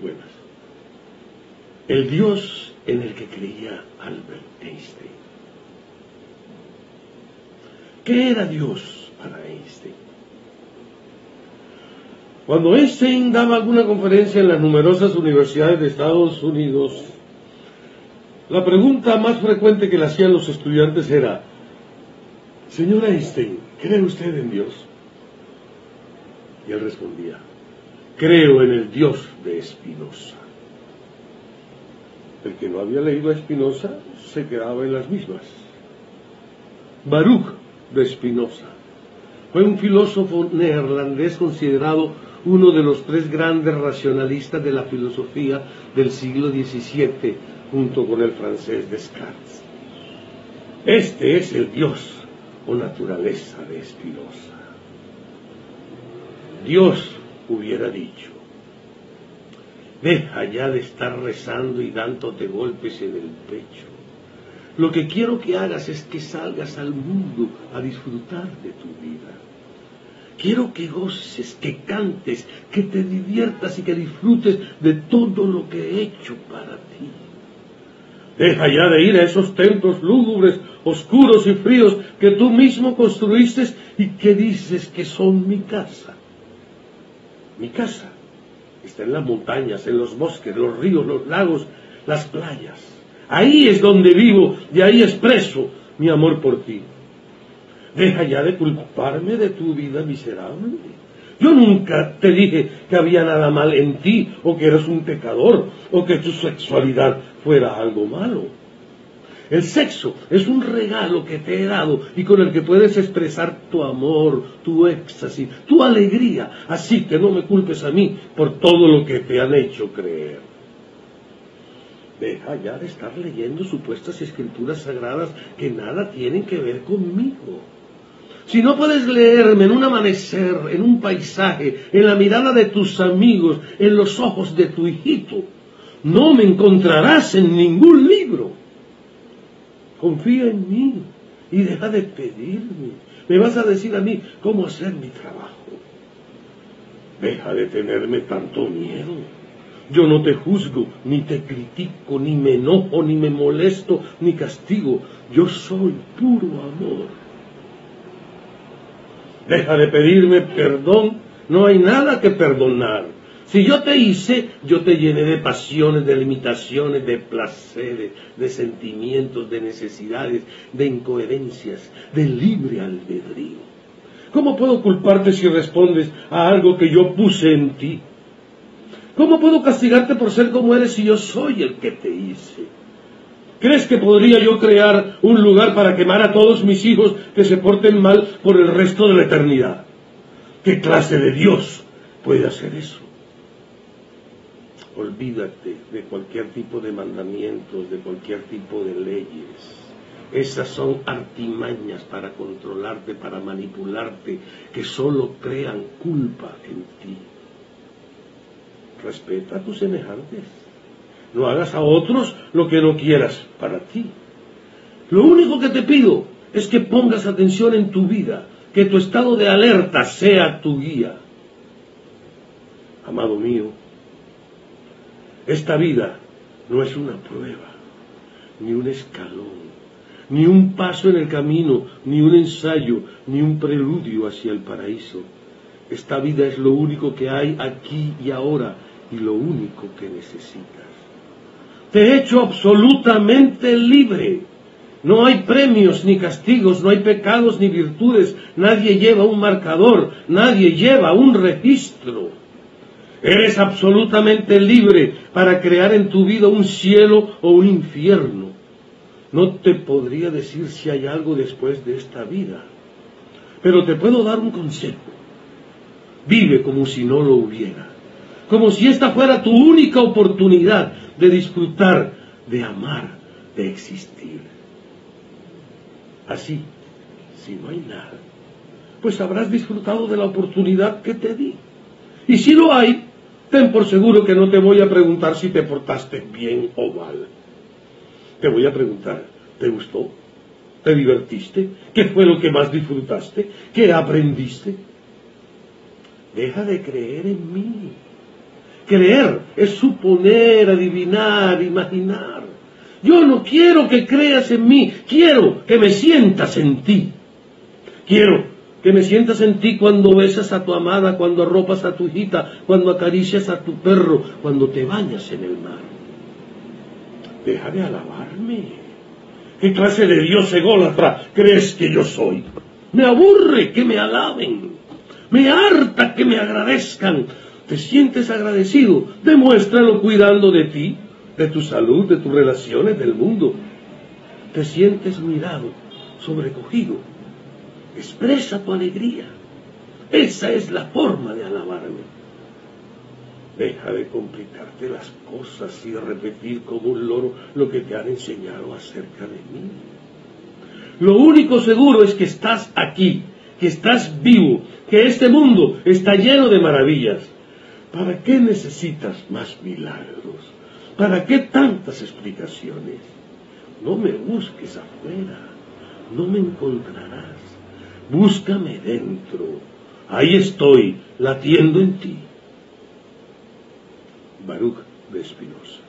buenas. El Dios en el que creía Albert Einstein. ¿Qué era Dios para Einstein? Cuando Einstein daba alguna conferencia en las numerosas universidades de Estados Unidos, la pregunta más frecuente que le hacían los estudiantes era, Señor Einstein, ¿cree usted en Dios? Y él respondía, creo en el Dios de Spinoza. El que no había leído a Spinoza se quedaba en las mismas. Baruch de Spinoza fue un filósofo neerlandés considerado uno de los tres grandes racionalistas de la filosofía del siglo XVII, junto con el francés Descartes. Este es el Dios o naturaleza de Spinoza. Dios hubiera dicho, deja ya de estar rezando y dándote golpes en el pecho. Lo que quiero que hagas es que salgas al mundo a disfrutar de tu vida. Quiero que goces, que cantes, que te diviertas y que disfrutes de todo lo que he hecho para ti. Deja ya de ir a esos templos lúgubres, oscuros y fríos que tú mismo construiste y que dices que son mi casa. Mi casa está en las montañas, en los bosques, los ríos, los lagos, las playas. Ahí es donde vivo y ahí expreso mi amor por ti. Deja ya de culparme de tu vida miserable. Yo nunca te dije que había nada mal en ti, o que eras un pecador, o que tu sexualidad fuera algo malo. El sexo es un regalo que te he dado y con el que puedes expresar tu amor, tu éxtasis, tu alegría. Así que no me culpes a mí por todo lo que te han hecho creer. Deja ya de estar leyendo supuestas escrituras sagradas que nada tienen que ver conmigo. Si no puedes leerme en un amanecer, en un paisaje, en la mirada de tus amigos, en los ojos de tu hijito, no me encontrarás en ningún libro. Confía en mí y deja de pedirme. Me vas a decir a mí cómo hacer mi trabajo. Deja de tenerme tanto miedo. Yo no te juzgo, ni te critico, ni me enojo, ni me molesto, ni castigo. Yo soy puro amor. Deja de pedirme perdón, no hay nada que perdonar. Si yo te hice, yo te llené de pasiones, de limitaciones, de placeres, de sentimientos, de necesidades, de incoherencias, de libre albedrío. ¿Cómo puedo culparte si respondes a algo que yo puse en ti? ¿Cómo puedo castigarte por ser como eres si yo soy el que te hice? ¿Crees que podría yo crear un lugar para quemar a todos mis hijos que se porten mal por el resto de la eternidad? ¿Qué clase de Dios puede hacer eso? Olvídate de cualquier tipo de mandamientos, de cualquier tipo de leyes. Esas son artimañas para controlarte, para manipularte, que solo crean culpa en ti. Respeta a tus semejantes no hagas a otros lo que no quieras para ti. Lo único que te pido es que pongas atención en tu vida, que tu estado de alerta sea tu guía. Amado mío, esta vida no es una prueba, ni un escalón, ni un paso en el camino, ni un ensayo, ni un preludio hacia el paraíso. Esta vida es lo único que hay aquí y ahora y lo único que necesitas. Te he hecho absolutamente libre. No hay premios ni castigos, no hay pecados ni virtudes, nadie lleva un marcador, nadie lleva un registro. Eres absolutamente libre para crear en tu vida un cielo o un infierno. No te podría decir si hay algo después de esta vida, pero te puedo dar un consejo. Vive como si no lo hubiera, como si esta fuera tu única oportunidad de disfrutar, de amar, de existir. Así, si no hay nada, pues habrás disfrutado de la oportunidad que te di. Y si lo hay, ten por seguro que no te voy a preguntar si te portaste bien o mal. Te voy a preguntar, ¿te gustó? ¿Te divertiste? ¿Qué fue lo que más disfrutaste? ¿Qué aprendiste? Deja de creer en mí Creer es suponer, adivinar, imaginar. Yo no quiero que creas en mí, quiero que me sientas en ti. Quiero que me sientas en ti cuando besas a tu amada, cuando arropas a tu hijita, cuando acaricias a tu perro, cuando te bañas en el mar. Deja de alabarme. ¿Qué clase de Dios ególatra crees que yo soy? Me aburre que me alaben. Me harta que me agradezcan. ¿Te sientes agradecido? Demuéstralo cuidando de ti, de tu salud, de tus relaciones, del mundo. ¿Te sientes mirado, sobrecogido? Expresa tu alegría. Esa es la forma de alabarme. Deja de complicarte las cosas y de repetir como un loro lo que te han enseñado acerca de mí. Lo único seguro es que estás aquí, que estás vivo, que este mundo está lleno de maravillas. ¿Para qué necesitas más milagros? ¿Para qué tantas explicaciones? No me busques afuera, no me encontrarás. Búscame dentro. Ahí estoy, latiendo en ti. Baruch de Espinosa.